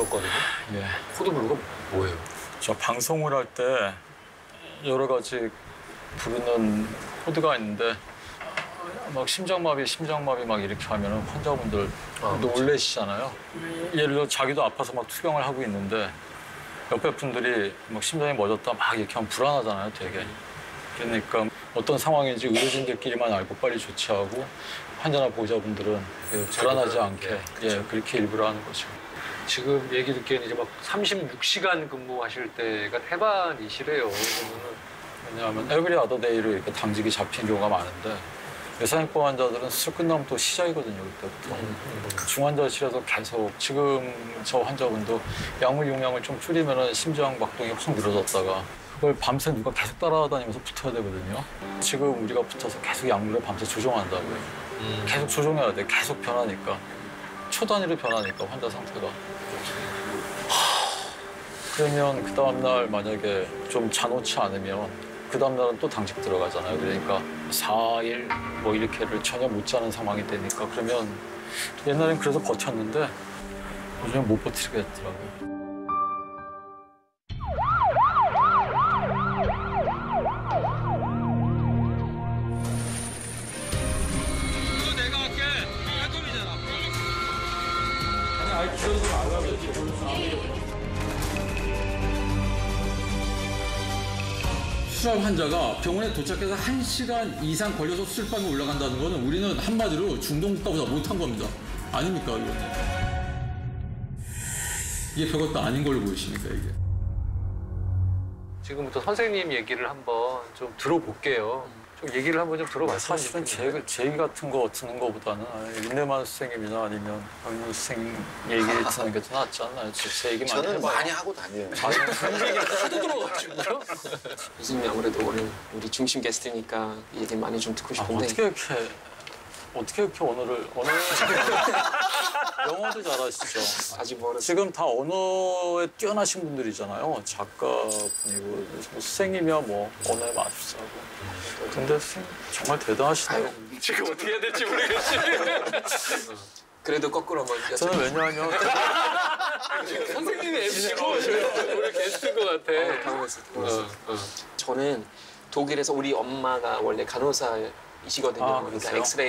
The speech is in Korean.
들었거든요. 예. code blue가 뭐예요? 저 방송을 할 때 여러 가지 부르는 코드가 있는데 막 심장마비, 심장마비 막 이렇게 하면은 환자분들 아, 놀래시잖아요. 예를 들어 자기도 아파서 막 투병을 하고 있는데 옆에 분들이 막 심장이 멎었다 막 이렇게 하면 불안하잖아요, 되게. 그러니까 어떤 상황인지 의료진들끼리만 알고 빨리 조치하고 환자나 보호자분들은 그 불안하지 않게 예 그렇게 일부러 하는 거죠. 지금 얘기 듣기에는 이제 막 36시간 근무하실 때가 태반이시래요. 왜냐하면 every other day로 이렇게 당직이 잡힌 경우가 많은데 외상외과 환자들은 수술 끝나면 또 시작이거든요 그때부터. 중환자실에서 계속 지금 저 환자분도 약물 용량을 좀 줄이면 심장 박동이 확 늘어졌다가 그걸 밤새 누가 계속 따라다니면서 붙어야 되거든요. 지금 우리가 붙어서 계속 약물을 밤새 조정한다고요. 계속 조정해야 돼. 계속 변하니까 초단위로 변하니까 환자 상태가 그러면 그 다음날 만약에 좀 자놓지 않으면 그 다음날은 또 당직 들어가잖아요. 그러니까 4일 뭐 이렇게를 전혀 못 자는 상황이 되니까 그러면 옛날엔 그래서 버텼는데 요즘은 못 버티겠더라고요. 아예 기다리지 말라고 수압 환자가 병원에 도착해서 1시간 이상 걸려서 수술방에 올라간다는 거는 우리는 한마디로 중동국가보다 못한 겁니다. 아닙니까, 이거? 이게 별것도 아닌 걸로 보이십니까, 이게? 지금부터 선생님 얘기를 한번 좀 들어볼게요. 좀 얘기를 한번 좀 들어봤으면 사실은 좋겠네요. 제, 제 얘기 같은 거 듣는 거보다는 린네만 선생님이나 아니면 박민호 선생님 얘기 듣는 게 더 낫지 않나요? 제, 제 얘기 많이 저는 해봐요. 많이 하고 다녀요. 하도 들어가지고요. 교수님이 아무래도 오늘 우리 중심 게스트니까 얘기 많이 좀 듣고 아, 싶은데 어떻게 이렇게 어떻게 이렇게 언어를 언어를 영어도 잘하시죠. 아직 멀었어요. 지금 다 언어에 뛰어나신 분들이잖아요. 작가분이고 뭐 선생님이야 뭐 언어에 마술사고. 근데 선생님 정말 대단하시네요. 지금 어떻게 해야 될지 모르겠지. 그래도 거꾸로 한번 저는. 왜냐하면 선생님이 MC고 우리 게스트인 것 같아. 어, 당황했어, 당황했어. 어, 어. 저는 독일에서 우리 엄마가 원래 간호사이시거든요. 아, 그러니까? 엑스레이